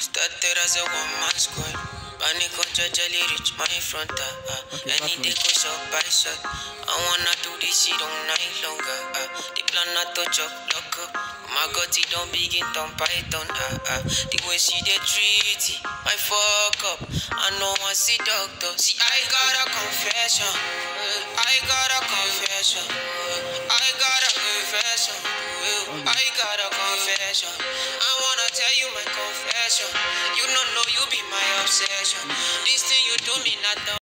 Started as a one man squad. Panic on jelly reach my front. Uh, uh. Okay, Any day go shot by shot. I wanna do this shit all night longer. Uh. The plan not to chop, lock up. My God, it don't begin to python. Uh, uh. The way she they treat it, my fuck up. I know I see doctor. See, I got a confession. Uh, I got a confession. Uh, I got a confession. I got a confession. This thing you do me not the